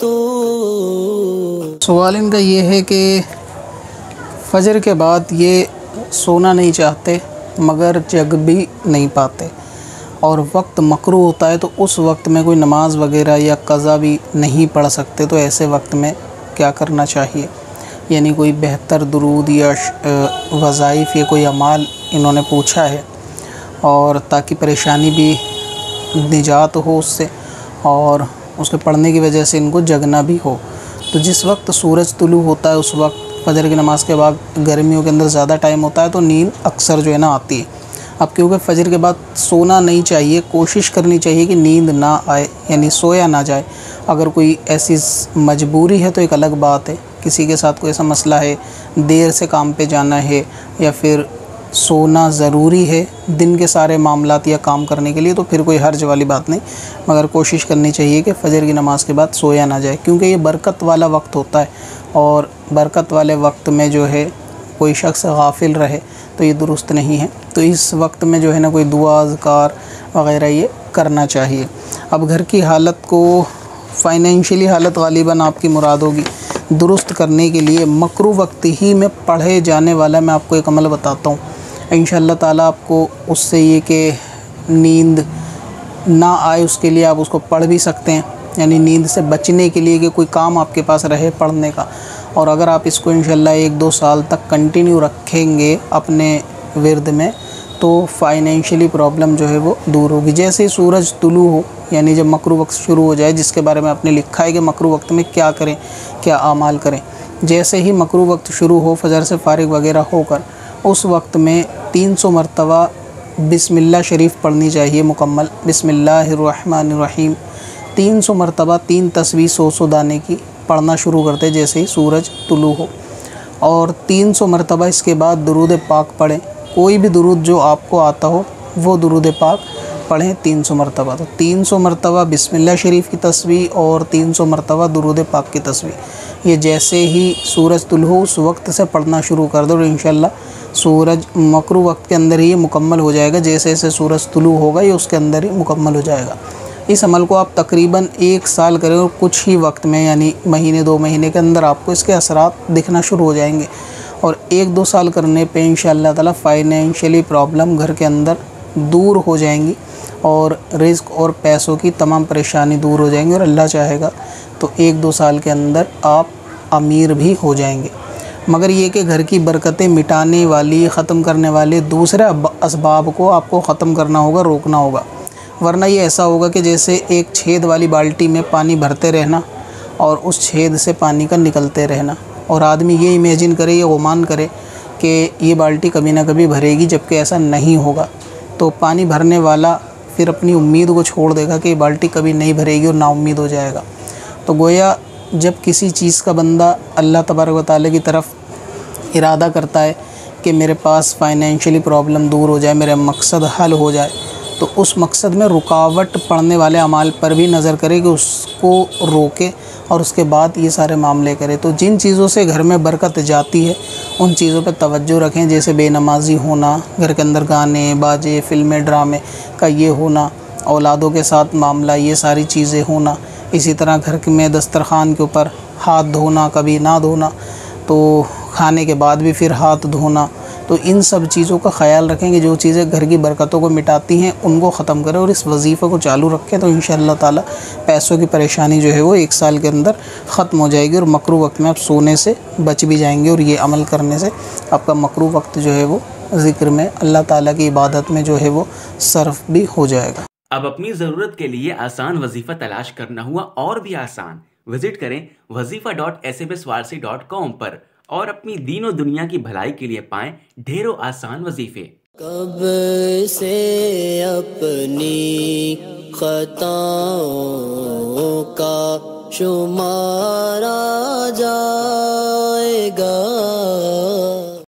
तो। सवाल इनका ये है कि फजर के बाद ये सोना नहीं चाहते, मगर जग भी नहीं पाते। और वक्त मकरू होता है तो उस वक्त में कोई नमाज़ वगैरह या कज़ा भी नहीं पढ़ सकते तो ऐसे वक्त में क्या करना चाहिए? यानी कोई बेहतर दरूद या वज़ाइफ या कोई अमाल इन्होंने पूछा है और ताकि परेशानी भी निजात हो उससे और उसके पढ़ने की वजह से इनको जगना भी हो। तो जिस वक्त सूरज तुलू होता है, उस वक्त फजर की नमाज़ के बाद गर्मियों के अंदर ज़्यादा टाइम होता है तो नींद अक्सर जो है ना आती है। अब क्योंकि फजर के बाद सोना नहीं चाहिए, कोशिश करनी चाहिए कि नींद ना आए, यानी सोया ना जाए। अगर कोई ऐसी मजबूरी है तो एक अलग बात है। किसी के साथ कोई ऐसा मसला है, देर से काम पे जाना है, या फिर सोना ज़रूरी है दिन के सारे मामला या काम करने के लिए तो फिर कोई हर्ज वाली बात नहीं। मगर कोशिश करनी चाहिए कि फ़जर की नमाज़ के बाद सोया ना जाए, क्योंकि ये बरकत वाला वक्त होता है। और बरकत वाले वक्त में जो है, कोई शख्स गाफिल रहे तो ये दुरुस्त नहीं है। तो इस वक्त में जो है ना, कोई दुआ, अज़कार वगैरह ये करना चाहिए। अब घर की हालत को फ़ाइनेंशियली हालत गालिबा आपकी मुराद होगी। दुरुस्त करने के लिए मकरू वक्त ही में पढ़े जाने वाला मैं आपको एक अमल बताता हूँ। इन ताला आपको उससे ये कि नींद ना आए उसके लिए आप उसको पढ़ भी सकते हैं। यानी नींद से बचने के लिए कि कोई काम आपके पास रहे पढ़ने का। और अगर आप इसको इन एक दो साल तक कंटिन्यू रखेंगे अपने विरद में तो फाइनेंशियली प्रॉब्लम जो है वो दूर होगी। जैसे सूरज तुलू हो यानी जब मकरू वक्त शुरू हो जाए, जिसके बारे में आपने लिखा है कि मकरू वक्त में क्या करें, क्या आमाल करें। जैसे ही मकरू वक्त शुरू हो, फजर से फारिग वगैरह होकर, उस वक्त में तीन सौ मरतबा बिस्मिल्लाह शरीफ पढ़नी चाहिए मुकम्मल। बिस्मिल्लाहिर्रहमानिर्रहीम। तीन सौ मरतबा, तीन तस्वीर सौ सौ दाने की पढ़ना शुरू करते जैसे ही सूरज तुलू हो। और तीन सौ मरतबा इसके बाद दरूद पाक पढ़ें। कोई भी दरूद जो आपको आता हो, वो दरूद पाक पढ़ें, तीन सौ मरतबा। तो तीन सौ मरतबा बिस्मिल्लाह शरीफ की तस्वीर और तीन सौ मरतबा दरूद पाक की तस्वीर। ये जैसे ही सूरज तुल हो उस वक्त से पढ़ना शुरू कर दो इन सूरज मकरू वक्त के अंदर ही मुकम्मल हो जाएगा। जैसे जैसे सूरज तुलू होगा, ये उसके अंदर ही मुकम्मल हो जाएगा। इस अमल को आप तकरीबन एक साल करें और कुछ ही वक्त में, यानी महीने, दो महीने के अंदर आपको इसके असरात दिखना शुरू हो जाएँगे। और एक दो साल करने पे इन ताला फाइनेंशियली प्रॉब्लम घर के अंदर दूर हो जाएँगी। और रिस्क और पैसों की तमाम परेशानी दूर हो जाएँगी और अल्लाह चाहेगा तो एक दो साल के अंदर आप अमीर भी हो जाएँगे। मगर ये कि घर की बरकतें मिटाने वाली, ख़त्म करने वाले दूसरे इसबाब को आपको ख़त्म करना होगा, रोकना होगा। वरना ये ऐसा होगा कि जैसे एक छेद वाली बाल्टी में पानी भरते रहना और उस छेद से पानी का निकलते रहना। और आदमी ये इमेजिन करे, या गुमान करे कि ये बाल्टी कभी ना कभी भरेगी जबकि ऐसा नहीं होगा। तो पानी भरने वाला फिर अपनी उम्मीद को छोड़ देगा कि बाल्टी कभी नहीं भरेगी और नाउम्मीद हो जाएगा। तो गोया जब किसी चीज़ का बंदा अल्लाह तबारक ताली की तरफ़ इरादा करता है कि मेरे पास फाइनेंशियली प्रॉब्लम दूर हो जाए, मेरा मकसद हल हो जाए तो उस मकसद में रुकावट पड़ने वाले अमाल पर भी नज़र करे कि उसको रोके और उसके बाद ये सारे मामले करे। तो जिन चीज़ों से घर में बरकत जाती है, उन चीज़ों पर तवज्जो रखें, जैसे बेनमाजी होना, घर के अंदर गाने, बाजे, फ़िल्में, ड्रामे का ये होना, औलादों के साथ मामला, ये सारी चीज़ें होना। इसी तरह घर में दस्तरखान के ऊपर हाथ धोना, कभी ना धोना तो खाने के बाद भी फिर हाथ धोना तो इन सब चीज़ों का ख्याल रखें कि जो चीज़ें घर की बरकतों को मिटाती हैं, उनको ख़त्म करें और इस वजीफ़े को चालू रखें तो इन ताला पैसों की परेशानी जो है वो एक साल के अंदर ख़त्म हो जाएगी और मकरू वक्त में आप सोने से बच भी जाएँगे और ये अमल करने से आपका मकरू वक्त जो है वो ज़िक्र में, अल्लाह ताला की इबादत में जो है वो सर्फ भी हो जाएगा। अब अपनी ज़रूरत के लिए आसान वजीफ़ा तलाश करना हुआ और भी आसान। विज़िट करें Wazifa dot S M S Warsi dot com पर। और अपनी दीनों दुनिया की भलाई के लिए पाएँ ढेरों आसान वजीफे। कब से अपनी खताओं का शुमारा जा